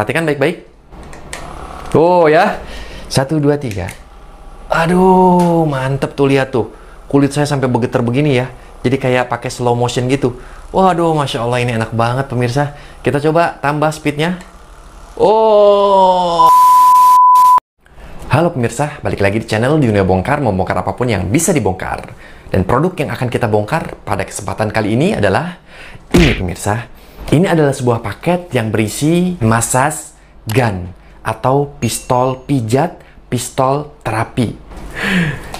Perhatikan baik-baik. Oh ya, satu dua tiga. Aduh, mantep tuh lihat tuh. Kulit saya sampai bergetar begini ya. Jadi kayak pakai slow motion gitu. Waduh, masya Allah ini enak banget pemirsa. Kita coba tambah speednya. Oh. Halo pemirsa, balik lagi di channel Dunia Bongkar, membongkar apa pun yang bisa dibongkar. Dan produk yang akan kita bongkar pada kesempatan kali ini adalah ini pemirsa. Ini adalah sebuah paket yang berisi massage gun atau pistol pijat, pistol terapi.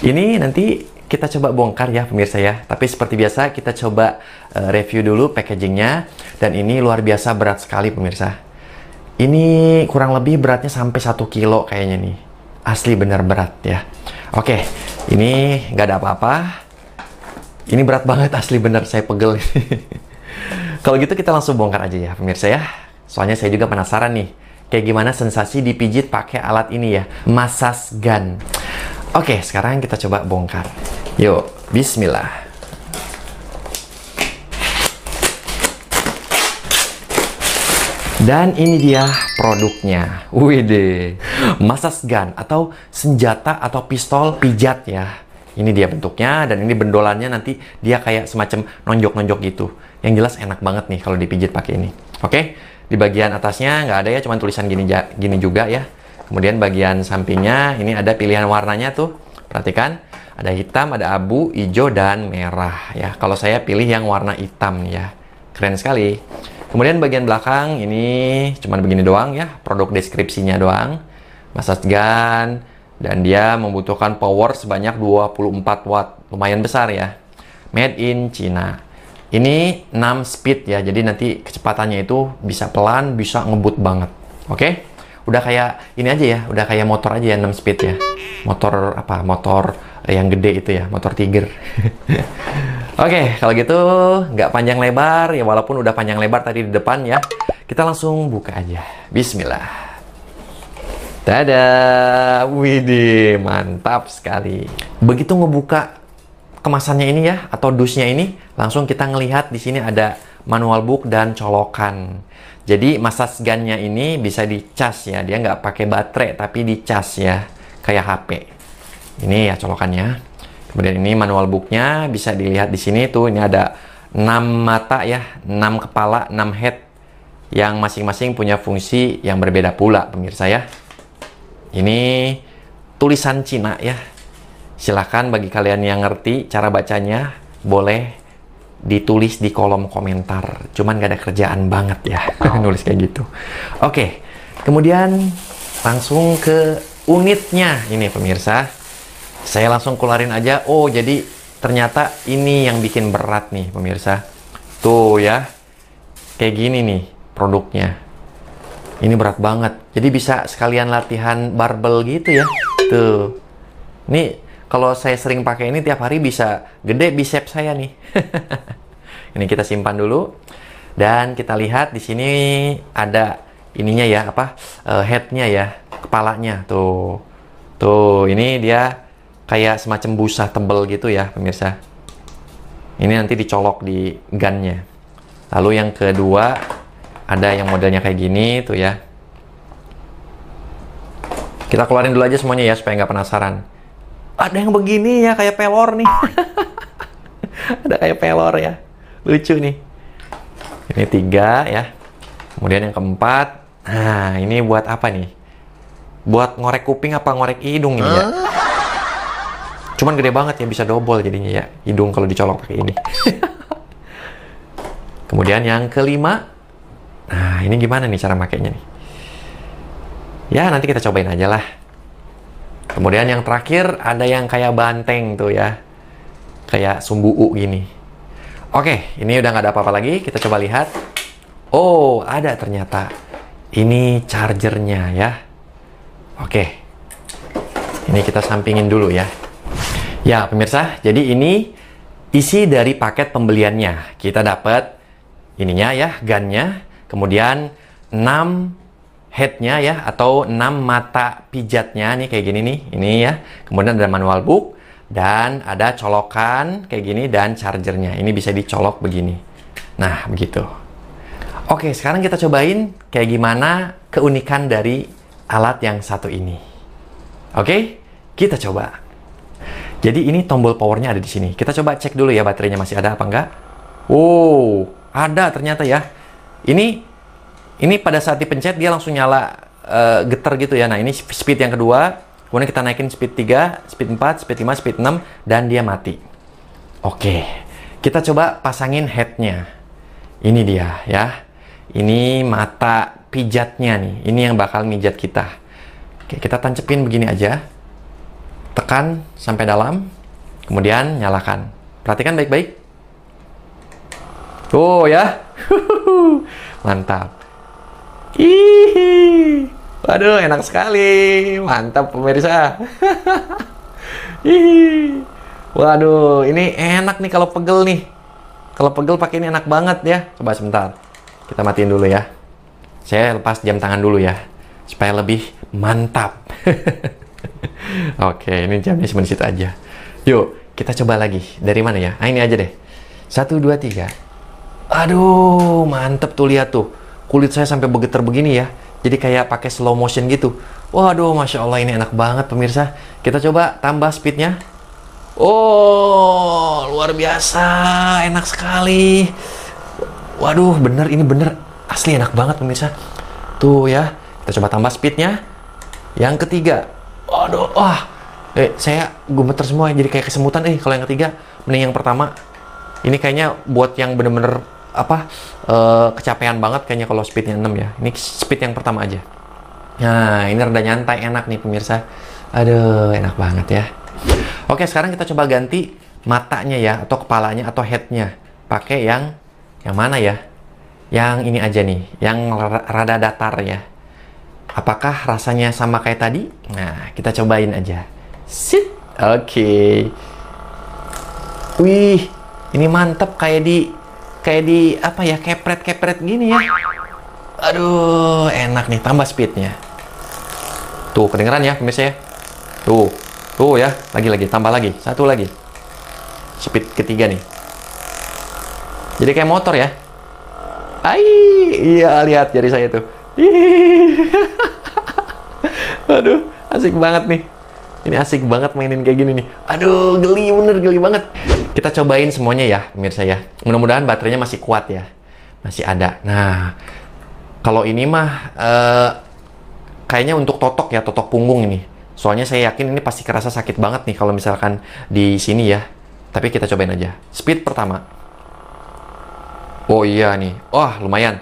Ini nanti kita coba bongkar ya pemirsa ya. Tapi seperti biasa kita coba uh, review dulu packagingnya. Dan ini luar biasa berat sekali pemirsa. Ini kurang lebih beratnya sampai 1 kilo kayaknya nih. Asli benar berat ya. Oke, ini nggak ada apa-apa. Ini berat banget asli benar saya pegel. Kalau gitu kita langsung bongkar aja ya pemirsa ya. Soalnya saya juga penasaran nih. Kayak gimana sensasi dipijit pakai alat ini ya. Massage gun. Oke, sekarang kita coba bongkar. Yuk, bismillah. Dan ini dia produknya. Wih massage gun atau senjata atau pistol pijat ya. Ini dia bentuknya dan ini bendolannya nanti dia kayak semacam nonjok-nonjok gitu. Yang jelas enak banget nih kalau dipijit pakai ini. Oke, di bagian atasnya nggak ada ya, cuma tulisan gini gini juga ya. Kemudian bagian sampingnya ini ada pilihan warnanya tuh. Perhatikan, ada hitam, ada abu, hijau dan merah ya. Kalau saya pilih yang warna hitam ya. Keren sekali. Kemudian bagian belakang ini cuma begini doang ya, produk deskripsinya doang. Massage gun dan dia membutuhkan power sebanyak 24 watt. Lumayan besar ya. Made in China. Ini 6 speed ya, jadi nanti kecepatannya itu bisa pelan, bisa ngebut banget. Oke? Okay? Udah kayak ini aja ya, udah kayak motor aja ya 6 speed ya. Motor apa? Motor yang gede itu ya, motor Tiger. Oke, okay, kalau gitu nggak panjang lebar ya walaupun udah panjang lebar tadi di depan ya. Kita langsung buka aja. Bismillah. Tada, widih, mantap sekali. Begitu ngebuka kemasannya ini ya atau dusnya ini, langsung kita ngelihat di sini ada manual book dan colokan. Jadi massage gunnya ini bisa dicas ya, dia nggak pakai baterai tapi dicas ya, kayak HP. Ini ya colokannya. Kemudian ini manual booknya bisa dilihat di sini tuh ini ada 6 mata ya, 6 kepala, 6 head yang masing-masing punya fungsi yang berbeda pula pemirsa ya. Ini tulisan Cina ya. Silahkan bagi kalian yang ngerti cara bacanya boleh ditulis di kolom komentar. Cuman gak ada kerjaan banget ya nulis kayak gitu. Oke, kemudian langsung ke unitnya ini pemirsa. Saya langsung keluarin aja. Oh, jadi ternyata ini yang bikin berat nih, pemirsa. Tuh ya. Kayak gini nih produknya. Ini berat banget. Jadi bisa sekalian latihan barbel gitu ya. Tuh. Ini kalau saya sering pakai ini tiap hari bisa gede bicep saya nih. ini kita simpan dulu. Dan kita lihat di sini ada ininya ya, apa? Uh, headnya ya, kepalanya tuh. Tuh, ini dia kayak semacam busa tebel gitu ya pemirsa. Ini nanti dicolok di gunnya. Lalu yang kedua ada yang modelnya kayak gini tuh ya. Kita keluarin dulu aja semuanya ya supaya nggak penasaran. Ada yang begini ya kayak pelor nih. ada kayak pelor ya. Lucu nih. Ini tiga ya. Kemudian yang keempat. Nah ini buat apa nih? Buat ngorek kuping apa ngorek hidung ini ya? Cuman gede banget ya, bisa double jadinya ya. Hidung kalau dicolok pakai ini. Kemudian yang kelima. Nah, ini gimana nih cara makainya nih? Ya, nanti kita cobain aja lah. Kemudian yang terakhir, ada yang kayak banteng tuh ya. Kayak sumbu gini. Oke, ini udah nggak ada apa-apa lagi. Kita coba lihat. Oh, ada ternyata. Ini chargernya ya. Oke. Ini kita sampingin dulu ya. Ya, pemirsa, jadi ini isi dari paket pembeliannya. Kita dapat ininya ya, gunnya, kemudian 6 headnya ya, atau 6 mata pijatnya nih kayak gini nih, ini ya. Kemudian ada manual book, dan ada colokan kayak gini, dan chargernya. Ini bisa dicolok begini. Nah, begitu. Oke, sekarang kita cobain kayak gimana keunikan dari alat yang satu ini. Oke, kita coba. Jadi ini tombol powernya ada di sini. Kita coba cek dulu ya baterainya masih ada apa enggak. Wow, ada ternyata ya. Ini ini pada saat dipencet dia langsung nyala uh, getar gitu ya. Nah, ini speed yang kedua. Kemudian kita naikin speed 3, speed 4, speed 5, speed 6 dan dia mati. Oke. Kita coba pasangin headnya. Ini dia ya. Ini mata pijatnya nih. Ini yang bakal mijat kita. Oke, kita tancepin begini aja. Tekan sampai dalam. Kemudian nyalakan. Perhatikan baik-baik. Oh ya. Mantap. Ih, Waduh, enak sekali. Mantap pemirsa. Ih, Waduh, ini enak nih kalau pegel nih. Kalau pegel pakai ini enak banget ya. Coba sebentar. Kita matiin dulu ya. Saya lepas jam tangan dulu ya. Supaya lebih mantap. Oke, ini jamnya cuma situ aja. Yuk, kita coba lagi. Dari mana ya? Ah, ini aja deh. Satu, dua, tiga. Aduh, mantep tuh lihat tuh. Kulit saya sampai bergetar begini ya. Jadi kayak pakai slow motion gitu. Waduh, Masya Allah ini enak banget pemirsa. Kita coba tambah speednya. Oh, luar biasa. Enak sekali. Waduh, bener ini bener asli enak banget pemirsa. Tuh ya, kita coba tambah speednya. Yang ketiga, waduh, wah, eh saya gemeter semua jadi kayak kesemutan. Eh kalau yang ketiga, mending yang pertama. Ini kayaknya buat yang bener-bener apa uh, kecapean banget kayaknya kalau speednya 6 ya. Ini speed yang pertama aja. Nah, ini rada nyantai enak nih pemirsa. Aduh, enak banget ya. Oke, sekarang kita coba ganti matanya ya atau kepalanya atau headnya. Pakai yang yang mana ya? Yang ini aja nih, yang rada datar ya. Apakah rasanya sama kayak tadi? Nah, kita cobain aja. Sit. Oke. Okay. Wih, ini mantep kayak di kayak di apa ya? Kepret-kepret gini ya. Aduh, enak nih tambah speednya. Tuh, kedengeran ya pemirsa ya? Tuh, tuh ya, lagi-lagi, tambah lagi, satu lagi. Speed ketiga nih. Jadi kayak motor ya. Ai, iya lihat jari saya tuh. Aduh, asik banget nih. Ini asik banget mainin kayak gini nih. Aduh, geli bener, geli banget. Kita cobain semuanya ya, pemirsa ya. Mudah-mudahan baterainya masih kuat ya. Masih ada. Nah, kalau ini mah uh, kayaknya untuk totok ya, totok punggung ini. Soalnya saya yakin ini pasti kerasa sakit banget nih kalau misalkan di sini ya. Tapi kita cobain aja. Speed pertama. Oh iya nih. Wah, lumayan.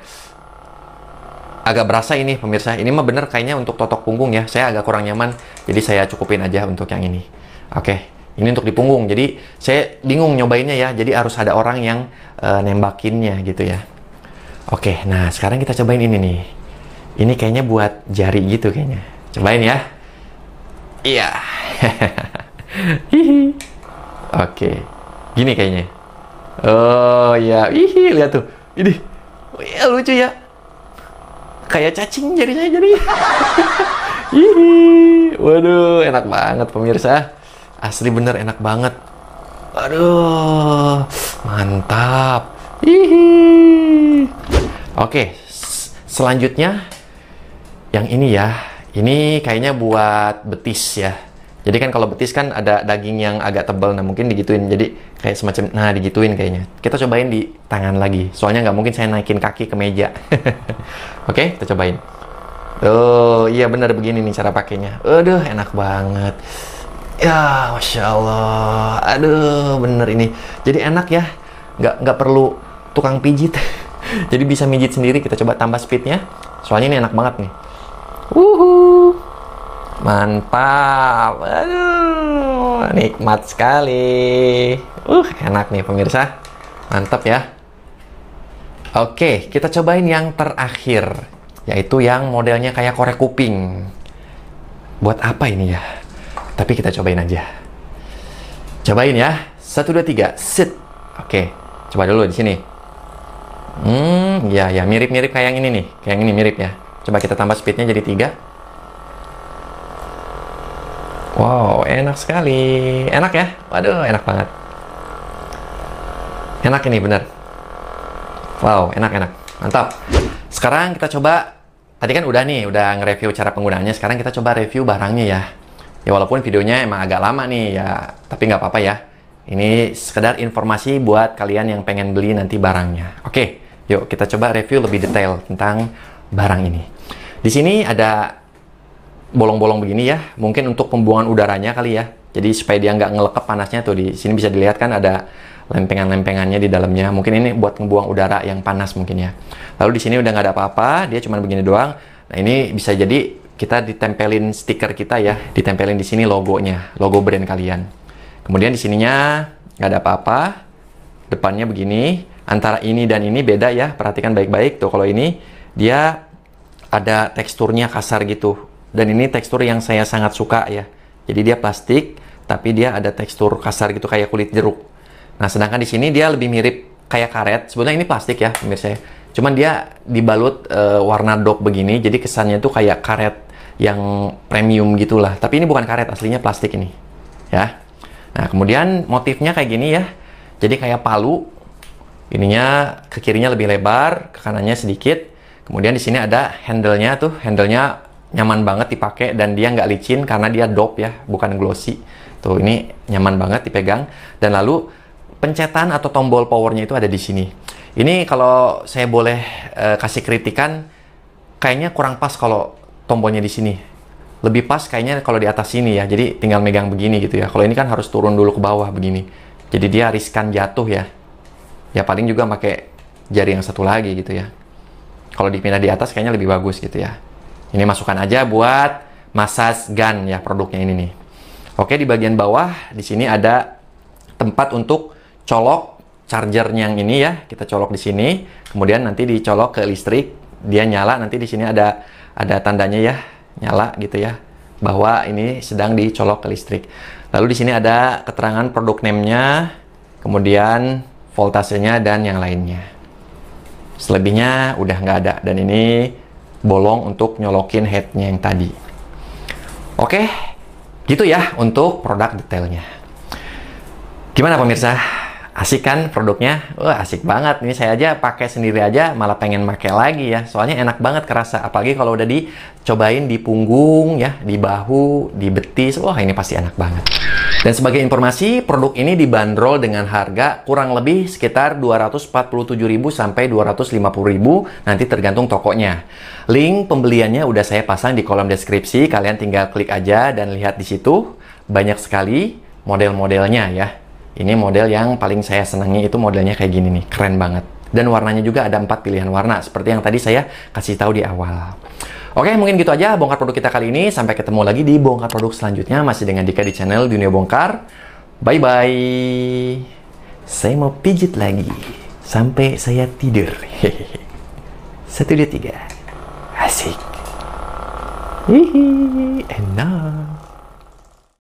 Agak berasa ini pemirsa. Ini mah bener kayaknya untuk totok punggung ya. Saya agak kurang nyaman, jadi saya cukupin aja untuk yang ini. Oke, ini untuk di punggung. Jadi saya bingung nyobainnya ya. Jadi harus ada orang yang uh, nembakinnya gitu ya. Oke, nah sekarang kita cobain ini nih. Ini kayaknya buat jari gitu kayaknya. Cobain ya. Iya. Oke. Gini kayaknya. Oh ya, ih lihat tuh. Ini, ya lucu ya. Kayak cacing jadi saya jadi. Ih, waduh, enak banget pemirsa. Asli bener enak banget. Aduh, mantap. Ih. Oke, selanjutnya yang ini ya. Ini kayaknya buat betis ya. Jadi kan kalau betis kan ada daging yang agak tebal, nah mungkin digituin. Jadi kayak semacam, nah digituin kayaknya. Kita cobain di tangan lagi. Soalnya nggak mungkin saya naikin kaki ke meja. Oke, kita cobain. Oh iya benar begini nih cara pakainya. Aduh enak banget. Ya, masya Allah. Aduh bener ini. Jadi enak ya. Nggak nggak perlu tukang pijit. Jadi bisa mijit sendiri. Kita coba tambah speednya. Soalnya ini enak banget nih. Wuhu. Mantap. Aduh, nikmat sekali. Uh, enak nih pemirsa. Mantap ya. Oke, kita cobain yang terakhir. Yaitu yang modelnya kayak korek kuping. Buat apa ini ya? Tapi kita cobain aja. Cobain ya. Satu, dua, tiga. Sit. Oke, coba dulu di sini. Hmm, ya, ya. Mirip-mirip kayak yang ini nih. Kayak yang ini mirip ya. Coba kita tambah speednya jadi tiga. Wow, enak sekali. Enak ya? Waduh, enak banget. Enak ini, bener. Wow, enak-enak. Mantap. Sekarang kita coba, tadi kan udah nih, udah nge-review cara penggunaannya. Sekarang kita coba review barangnya ya. Ya walaupun videonya emang agak lama nih ya, tapi nggak apa-apa ya. Ini sekedar informasi buat kalian yang pengen beli nanti barangnya. Oke, yuk kita coba review lebih detail tentang barang ini. Di sini ada bolong-bolong begini ya, mungkin untuk pembuangan udaranya kali ya. Jadi supaya dia nggak ngelekep panasnya tuh di sini bisa dilihat kan ada lempengan-lempengannya di dalamnya. Mungkin ini buat ngebuang udara yang panas mungkin ya. Lalu di sini udah nggak ada apa-apa, dia cuma begini doang. Nah ini bisa jadi kita ditempelin stiker kita ya, ditempelin di sini logonya, logo brand kalian. Kemudian di sininya nggak ada apa-apa. Depannya begini. Antara ini dan ini beda ya. Perhatikan baik-baik tuh. Kalau ini dia ada teksturnya kasar gitu. Dan ini tekstur yang saya sangat suka ya. Jadi dia plastik, tapi dia ada tekstur kasar gitu kayak kulit jeruk. Nah, sedangkan di sini dia lebih mirip kayak karet. Sebenarnya ini plastik ya, pemirsa. Cuman dia dibalut uh, warna dop begini, jadi kesannya tuh kayak karet yang premium gitulah. Tapi ini bukan karet, aslinya plastik ini. Ya. Nah, kemudian motifnya kayak gini ya. Jadi kayak palu. Ininya ke kirinya lebih lebar, ke kanannya sedikit. Kemudian di sini ada handle-nya tuh. Handle-nya nyaman banget dipakai dan dia nggak licin karena dia dop ya, bukan glossy. Tuh, ini nyaman banget dipegang. Dan lalu pencetan atau tombol powernya itu ada di sini. Ini kalau saya boleh uh, kasih kritikan, kayaknya kurang pas kalau tombolnya di sini lebih pas kayaknya kalau di atas sini ya. Jadi tinggal megang begini gitu ya. Kalau ini kan harus turun dulu ke bawah begini. Jadi dia riskan jatuh ya. Ya paling juga pakai jari yang satu lagi gitu ya. Kalau dipindah di atas kayaknya lebih bagus gitu ya. Ini masukkan aja buat massage gun ya produknya ini nih. Oke di bagian bawah di sini ada tempat untuk colok chargernya yang ini ya. Kita colok di sini. Kemudian nanti dicolok ke listrik. Dia nyala. Nanti di sini ada ada tandanya ya nyala gitu ya bahwa ini sedang dicolok ke listrik. Lalu di sini ada keterangan produk name-nya, kemudian voltasenya dan yang lainnya. Selebihnya udah nggak ada dan ini bolong untuk nyolokin headnya yang tadi. Oke, gitu ya untuk produk detailnya. Gimana pemirsa? Asik kan produknya? Wah asik banget. Ini saya aja pakai sendiri aja malah pengen pakai lagi ya. Soalnya enak banget kerasa. Apalagi kalau udah dicobain di punggung ya, di bahu, di betis. Wah ini pasti enak banget. Dan sebagai informasi, produk ini dibanderol dengan harga kurang lebih sekitar 247.000 sampai 250.000 nanti tergantung tokonya. Link pembeliannya udah saya pasang di kolom deskripsi. Kalian tinggal klik aja dan lihat di situ. Banyak sekali model-modelnya ya. Ini model yang paling saya senangi itu modelnya kayak gini nih, keren banget. Dan warnanya juga ada empat pilihan warna, seperti yang tadi saya kasih tahu di awal. Oke, mungkin gitu aja bongkar produk kita kali ini. Sampai ketemu lagi di bongkar produk selanjutnya, masih dengan Dika di channel Dunia Bongkar. Bye-bye. Saya mau pijit lagi, sampai saya tidur. Satu, dua, tiga. Asik. Hihi, enak.